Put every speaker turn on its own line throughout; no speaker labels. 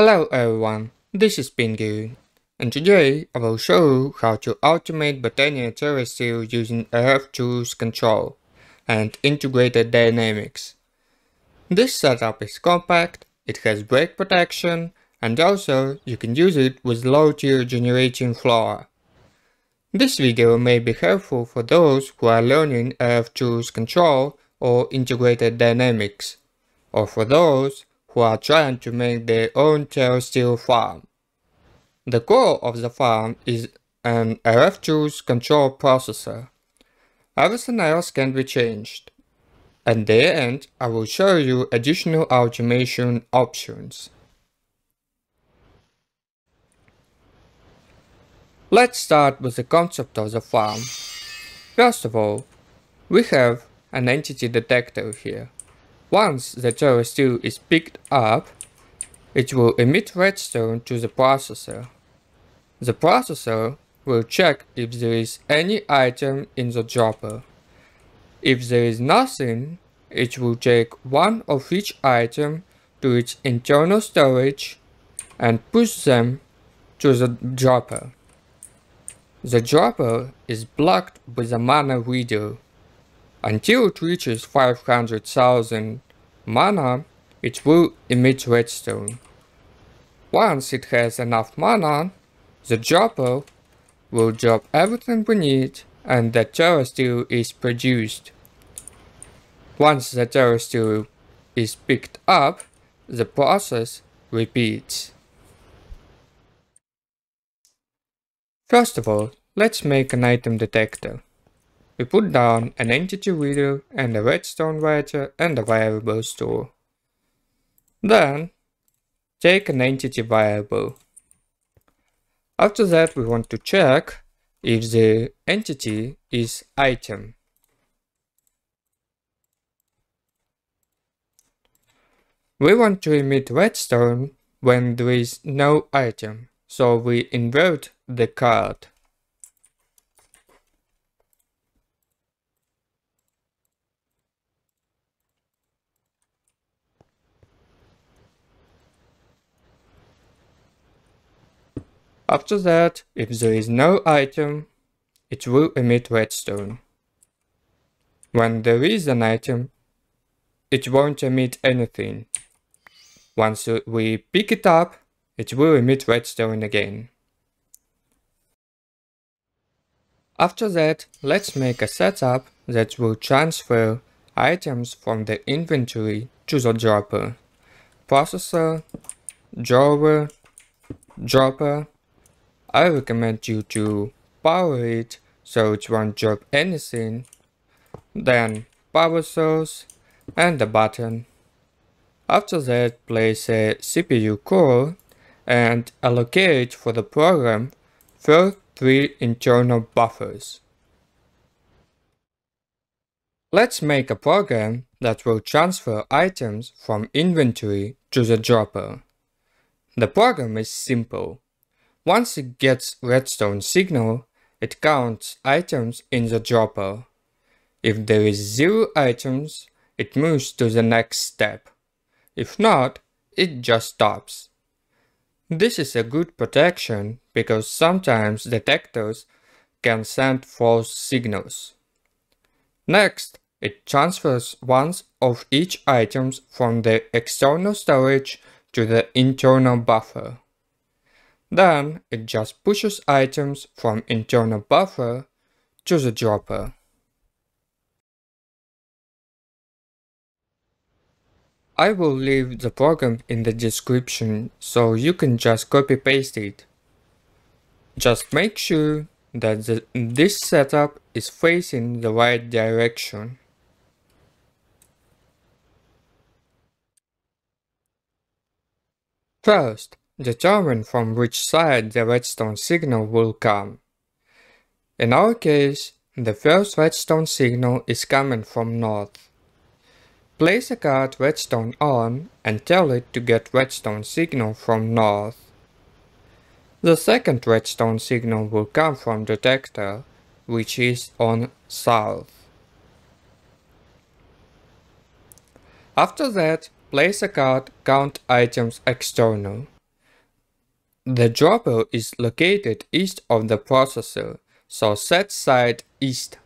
Hello everyone, this is Pingu, and today I will show you how to automate Botania Terrasteel using RF control and integrated dynamics. This setup is compact, it has break protection, and also you can use it with low tier generating Flora. This video may be helpful for those who are learning RF control or integrated dynamics, or for those who are trying to make their own terrasteel farm. The core of the farm is an RF control processor. Everything else can be changed. At the end, I will show you additional automation options. Let's start with the concept of the farm. First of all, we have an entity detector here. Once the terrasteel is picked up, it will emit redstone to the processor. The processor will check if there is any item in the dropper. If there is nothing, it will take one of each item to its internal storage and push them to the dropper. The dropper is blocked with a mana reader until it reaches 500,000 mana, it will emit redstone. Once it has enough mana, the dropper will drop everything we need and the terrasteel is produced. Once the terrasteel is picked up, the process repeats. First of all, let's make an item detector. We put down an entity reader and a redstone writer and a variable store. Then, take an entity variable. After that, we want to check if the entity is item. We want to emit redstone when there is no item, so we invert the card. After that, if there is no item, it will emit redstone. When there is an item, it won't emit anything. Once we pick it up, it will emit redstone again. After that, let's make a setup that will transfer items from the inventory to the dropper. Processor, drawer, dropper, I recommend you to power it so it won't drop anything. Then power source and the button. After that place a CPU core and allocate for the program first three internal buffers. Let's make a program that will transfer items from inventory to the dropper. The program is simple. Once it gets redstone signal, it counts items in the dropper. If there is zero items, it moves to the next step. If not, it just stops. This is a good protection because sometimes detectors can send false signals. Next, it transfers one of each items from the external storage to the internal buffer. Then it just pushes items from internal buffer to the dropper. I will leave the program in the description so you can just copy paste it. Just make sure that the, this setup is facing the right direction. First, Determine from which side the redstone signal will come. In our case, the first redstone signal is coming from north. Place a card redstone on and tell it to get redstone signal from north. The second redstone signal will come from detector, which is on south. After that, place a card count items external. The dropper is located east of the processor, so set side east.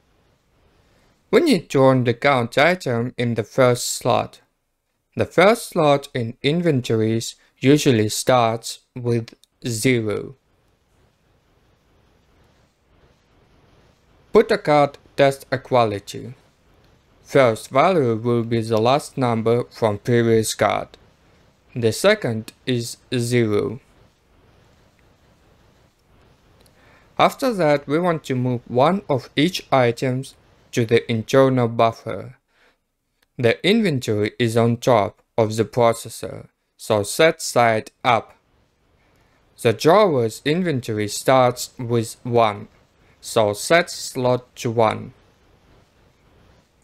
Need to on the count item in the first slot. The first slot in inventories usually starts with 0. Put a card test equality. First value will be the last number from previous card. The second is 0. After that we want to move one of each items to the internal buffer. The inventory is on top of the processor, so set side up. The drawer's inventory starts with 1 so set slot to 1.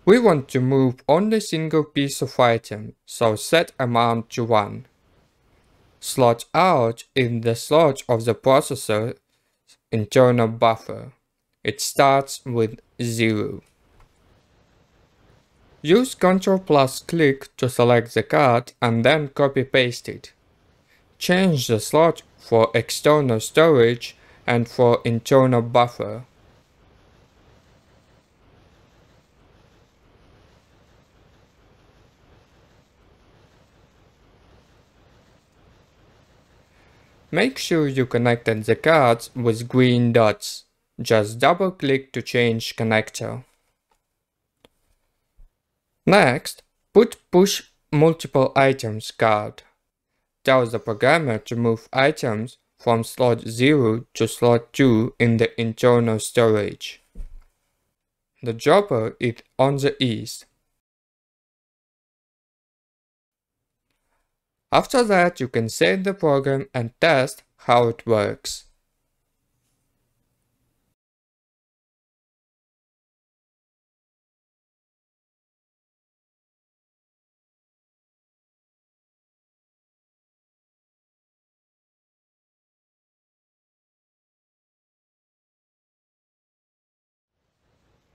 We want to move only single piece of item, so set amount to 1. Slot out in the slot of the processor internal buffer. It starts with 0. Use Ctrl plus click to select the card and then copy paste it. Change the slot for external storage and for internal buffer. Make sure you connected the cards with green dots. Just double click to change connector. Next, put push multiple items card. Tell the programmer to move items from slot 0 to slot 2 in the internal storage. The dropper is on the east. After that, you can save the program and test how it works.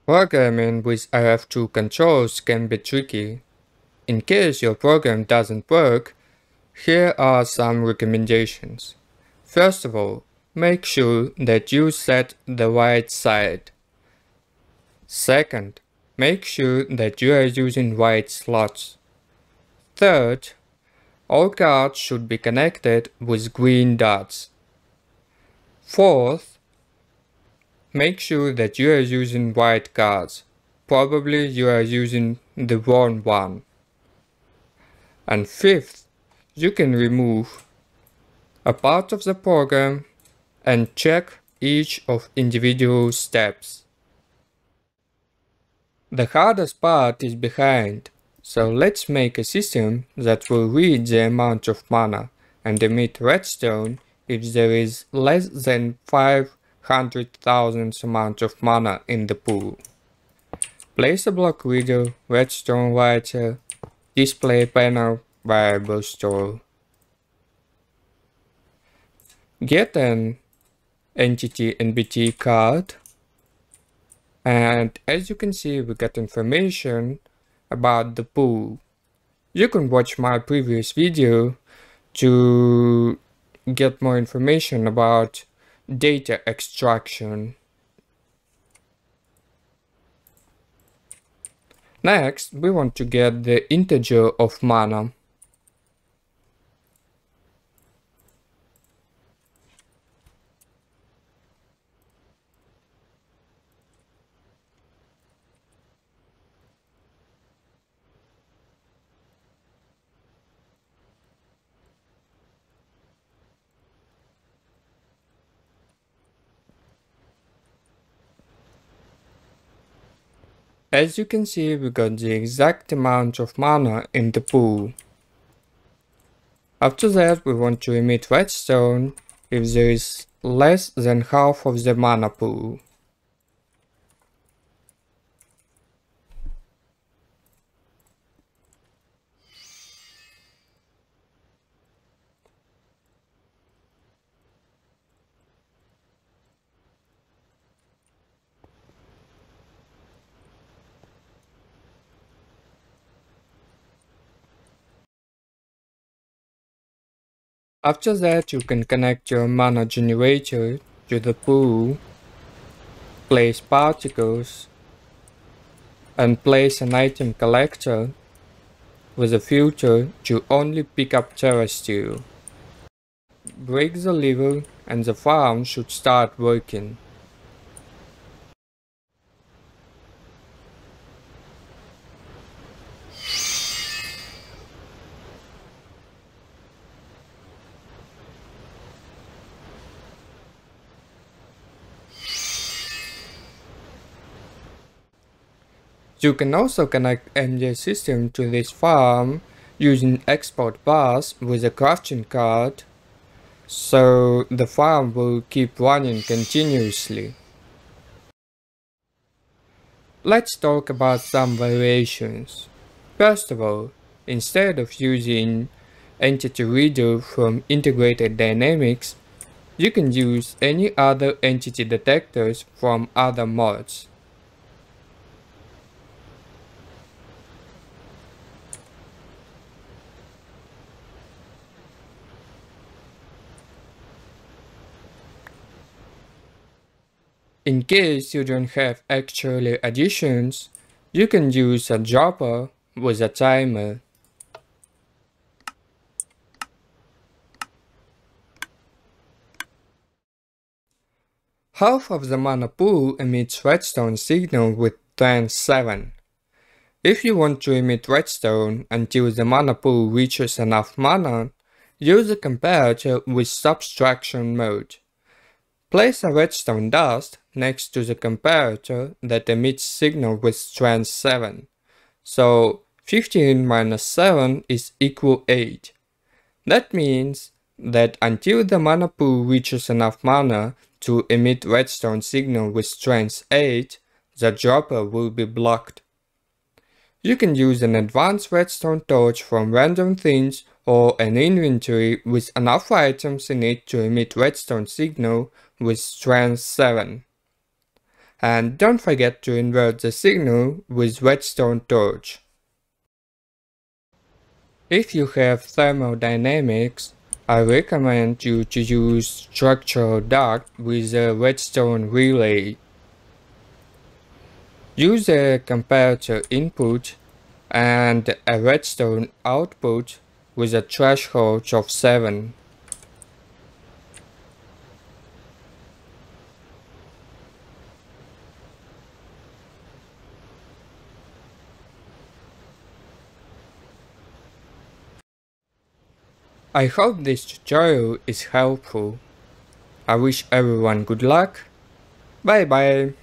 Programming with RFTools controls can be tricky. In case your program doesn't work, here are some recommendations. First of all, make sure that you set the right side. Second, make sure that you are using right slots. Third, all cards should be connected with green dots. Fourth, Make sure that you are using white cards. Probably you are using the wrong one. And fifth, you can remove a part of the program and check each of individual steps. The hardest part is behind, so let's make a system that will read the amount of mana and emit redstone if there is less than 5 hundred thousand amount of mana in the pool. Place a block reader, redstone writer, display panel, variable store. Get an entity NBT card and as you can see we get information about the pool. You can watch my previous video to get more information about data extraction. Next, we want to get the integer of mana. As you can see, we got the exact amount of mana in the pool. After that, we want to emit redstone if there is less than half of the mana pool. After that you can connect your mana generator to the pool, place particles, and place an item collector with a filter to only pick up terrasteel. Break the lever and the farm should start working. You can also connect ME system to this farm using export bus with a crafting card so the farm will keep running continuously. Let's talk about some variations. First of all, instead of using Entity Reader from Integrated Dynamics, you can use any other entity detectors from other mods. In case you don't have actually additions, you can use a dropper with a timer. Half of the mana pool emits redstone signal with trans 7. If you want to emit redstone until the mana pool reaches enough mana, use a comparator with subtraction mode. Place a redstone dust next to the comparator that emits signal with trans 7. So 15 minus 7 is equal 8. That means that until the mana pool reaches enough mana to emit redstone signal with trans 8, the dropper will be blocked. You can use an advanced redstone torch from random things or an inventory with enough items in it to emit redstone signal with trans 7. And don't forget to invert the signal with redstone torch. If you have Thermal Dynamics, I recommend you to use structural duct with a redstone relay. Use a comparator input and a redstone output with a threshold of 7. I hope this tutorial is helpful. I wish everyone good luck. Bye bye.